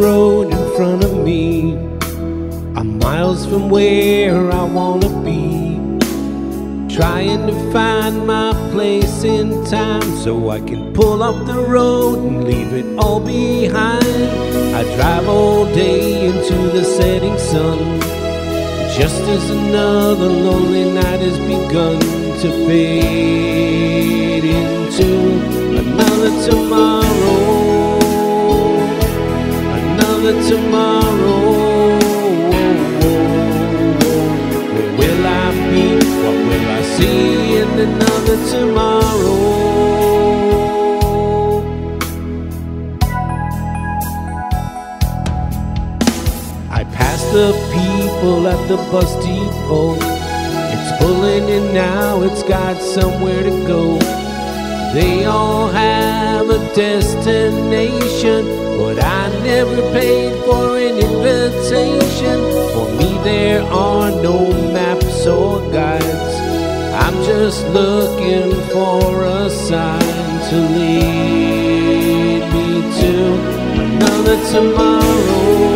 road in front of me. I'm miles from where I wanna be. Trying to find my place in time so I can pull up the road and leave it all behind. I drive all day into the setting sun. Just as another lonely night has begun to fade into another tomorrow, another tomorrow. Where will I be? What will I see in another tomorrow? I pass the people at the bus depot. It's pulling in now, it's got somewhere to go. They all have a destination, never paid for an invitation. For me, there are no maps or guides. I'm just looking for a sign to lead me to another tomorrow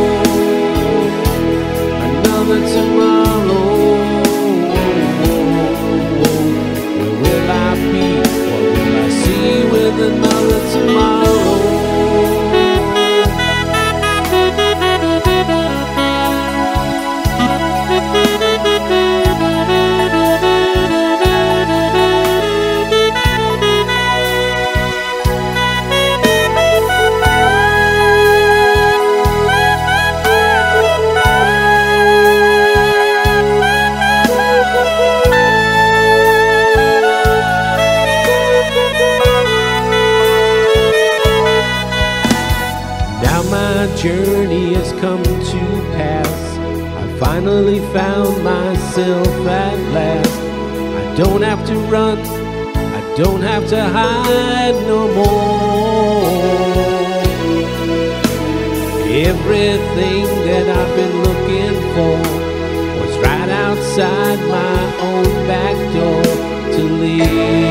journey has come to pass. I finally found myself at last. I don't have to run, I don't have to hide no more. Everything that I've been looking for was right outside my own back door to leave